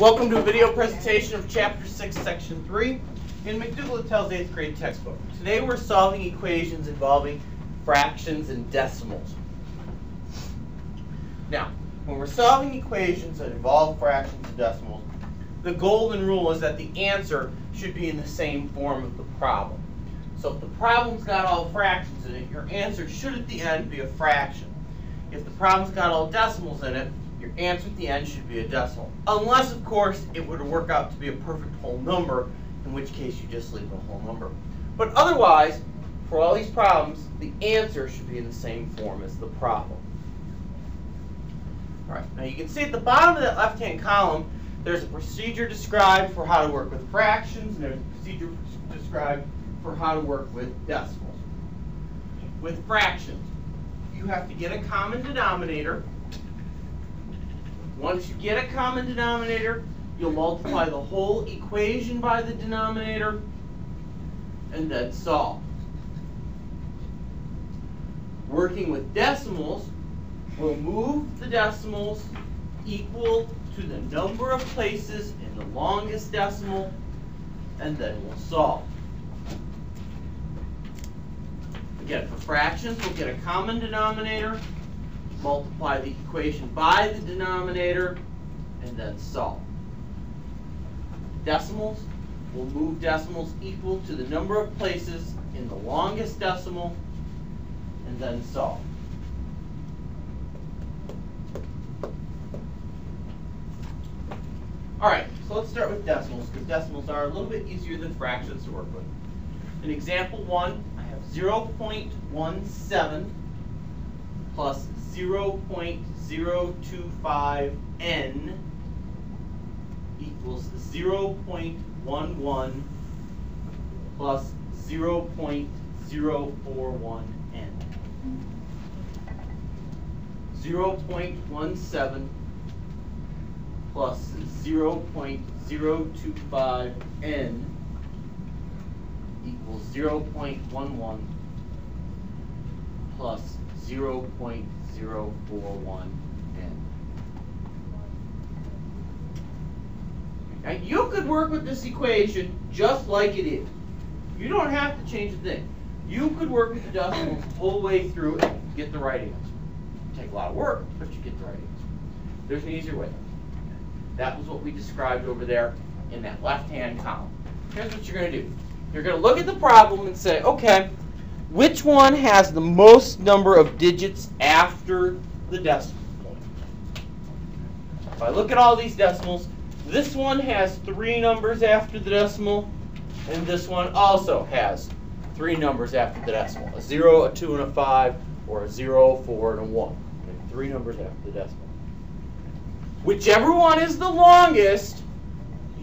Welcome to a video presentation of Chapter 6, Section 3 in McDougal Littell's 8th grade textbook. Today we're solving equations involving fractions and decimals. Now, when we're solving equations that involve fractions and decimals, the golden rule is that the answer should be in the same form of the problem. So if the problem's got all fractions in it, your answer should at the end uh, be a fraction. If the problem's got all decimals in it, your answer at the end should be a decimal. Unless, of course, it would work out to be a perfect whole number, in which case you just leave a whole number. But otherwise, for all these problems, the answer should be in the same form as the problem. All right, now you can see at the bottom of that left-hand column, there's a procedure described for how to work with fractions, and there's a procedure described for how to work with decimals. With fractions, you have to get a common denominator, once you get a common denominator, you'll multiply the whole equation by the denominator and then solve. Working with decimals, we'll move the decimals equal to the number of places in the longest decimal and then we'll solve. Again, for fractions, we'll get a common denominator multiply the equation by the denominator, and then solve. Decimals, we'll move decimals equal to the number of places in the longest decimal, and then solve. Alright, so let's start with decimals, because decimals are a little bit easier than fractions to work with. In example 1, I have 0.17 plus 0.025 n equals 0.11 plus 0.041 n. 0.17 plus 0.025 n equals 0.11 plus 0.041 n. Now you could work with this equation just like it is. You don't have to change a thing. You could work with the decimals the whole way through and get the right answer. Take a lot of work, but you get the right answer. There's an easier way. That was what we described over there in that left-hand column. Here's what you're going to do. You're going to look at the problem and say, okay, which one has the most number of digits after the decimal point? If I look at all these decimals, this one has three numbers after the decimal, and this one also has three numbers after the decimal. A 0, a 2, and a 5, or a 0, 4, and a 1. Okay, three numbers after the decimal. Whichever one is the longest,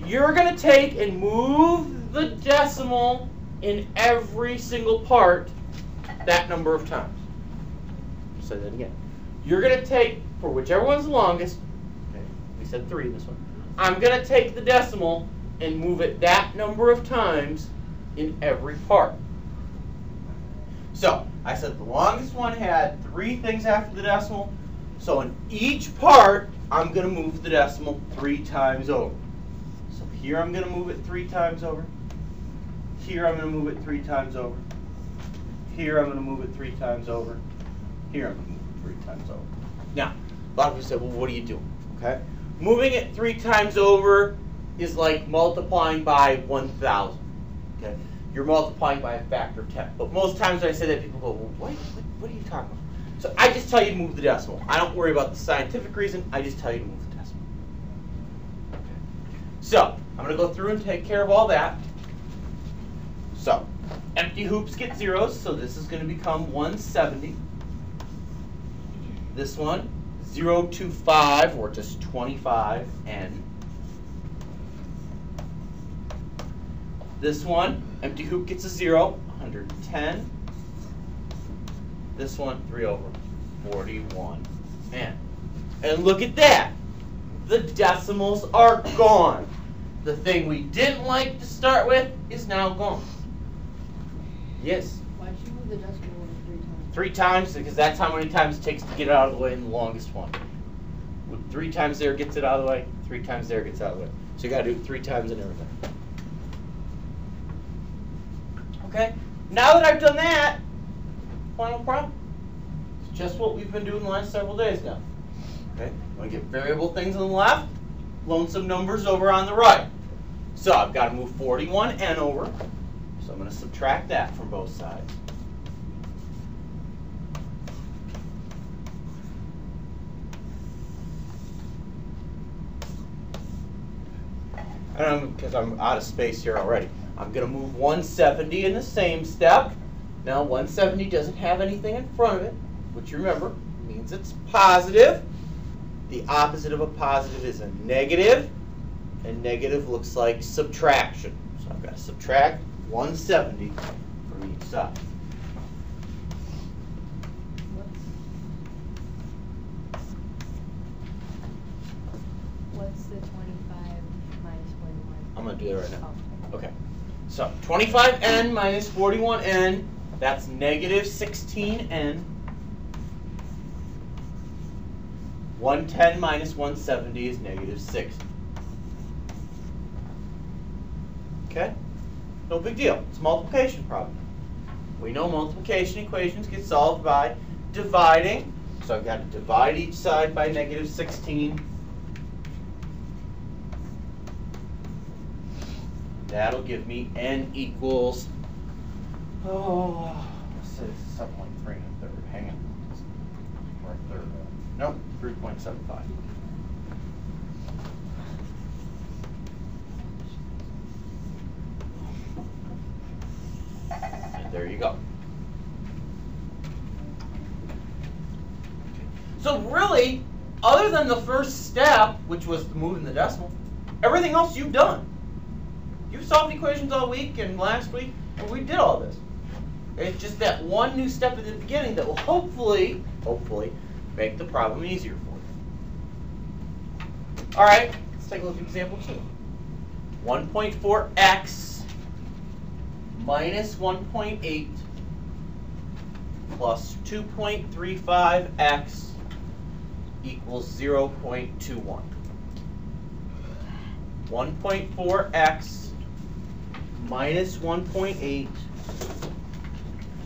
you're going to take and move the decimal in every single part that number of times. Say that again. You're going to take, for whichever one's the longest, okay, we said three in this one, I'm going to take the decimal and move it that number of times in every part. So, I said the longest one had three things after the decimal. So in each part, I'm going to move the decimal three times over. So here I'm going to move it three times over. Here I'm going to move it three times over. Here I'm going to move it three times over. Here I'm going to move it three times over. Now, a lot of people say, well, what are you doing? Okay? Moving it three times over is like multiplying by 1,000. Okay? You're multiplying by a factor of 10. But most times when I say that, people go, well, what, what are you talking about? So I just tell you to move the decimal. I don't worry about the scientific reason. I just tell you to move the decimal. Okay. So I'm going to go through and take care of all that. So Empty hoops get zeros, so this is going to become 170. This one, 0 to 5, or just 25n. This one, empty hoop gets a 0, 110. This one, 3 over 41n. And look at that. The decimals are gone. The thing we didn't like to start with is now gone. Yes. Why'd you move the decimal one three times? Three times because that's how many times it takes to get it out of the way in the longest one. Three times there gets it out of the way, three times there gets out of the way. So you gotta do it three times and everything. Okay, now that I've done that, final problem. It's just what we've been doing the last several days now. Okay, I'm gonna get variable things on the left, lonesome numbers over on the right. So I've got to move 41n over, so I'm going to subtract that from both sides. And because I'm out of space here already. I'm going to move 170 in the same step. Now 170 doesn't have anything in front of it, which remember means it's positive. The opposite of a positive is a negative, and negative looks like subtraction. So I've got to subtract 170 from each side. What's the twenty-five minus forty-one? I'm going to do that right now. Oh, Okay. So 25n minus 41n, that's negative 16n. 110 minus 170 is negative 6. Okay? No big deal. It's a multiplication problem. We know multiplication equations get solved by dividing. So I've got to divide each side by negative 16. That'll give me n equals, oh, say it's something like 3 and a third. Hang on. Or a third. Nope, 3.75. And there you go. So really, other than the first step, which was moving the decimal, everything else you've done. You've solved equations all week and last week, and we did all this. It's just that one new step at the beginning that will hopefully, hopefully, make the problem easier for you. All right, let's take a look at example two. 1.4x minus 1.8 plus 2.35x equals 0.21. 1.4x minus 1.8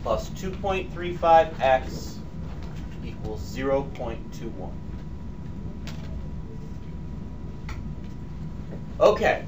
plus 2.35x equals 0.21. Okay,